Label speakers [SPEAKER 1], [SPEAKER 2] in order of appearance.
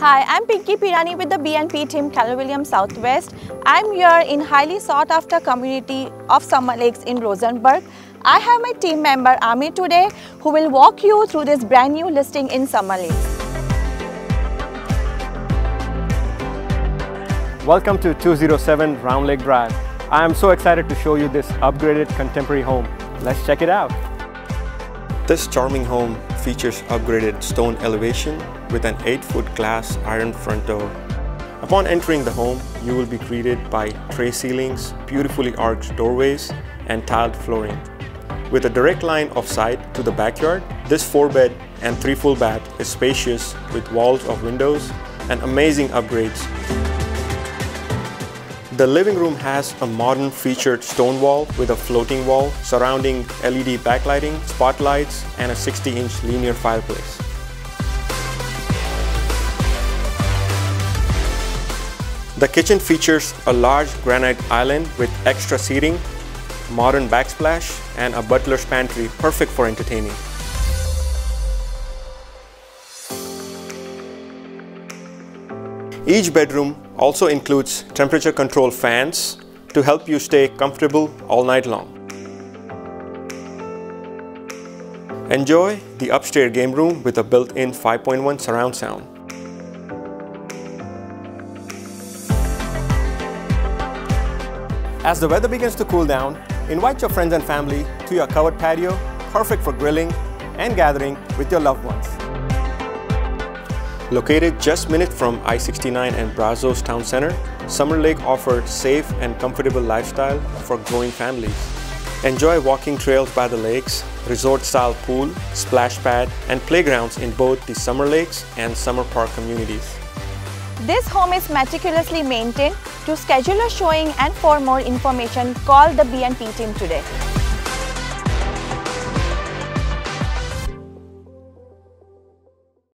[SPEAKER 1] Hi, I'm Pinky Pirani with the B&P team Keller Williams Southwest. I'm here in highly sought after community of Summer Lakes in Rosenberg. I have my team member Ami today who will walk you through this brand new listing in Summer Lakes.
[SPEAKER 2] Welcome to 207 Round Lake Drive. I am so excited to show you this upgraded contemporary home. Let's check it out. This charming home features upgraded stone elevation with an 8-foot glass iron front door. Upon entering the home, you will be greeted by tray ceilings, beautifully arched doorways, and tiled flooring. With a direct line of sight to the backyard, this 4-bed and 3 full bath is spacious with walls of windows and amazing upgrades the living room has a modern featured stone wall with a floating wall surrounding LED backlighting, spotlights, and a 60-inch linear fireplace. The kitchen features a large granite island with extra seating, modern backsplash, and a butler's pantry perfect for entertaining. Each bedroom also includes temperature control fans to help you stay comfortable all night long. Enjoy the upstairs game room with a built-in 5.1 surround sound. As the weather begins to cool down, invite your friends and family to your covered patio, perfect for grilling and gathering with your loved ones. Located just minutes from I-69 and Brazos Town Center, Summer Lake offers safe and comfortable lifestyle for growing families. Enjoy walking trails by the lakes, resort-style pool, splash pad, and playgrounds in both the Summer Lakes and Summer Park communities.
[SPEAKER 1] This home is meticulously maintained. To schedule a showing and for more information, call the B&P team today.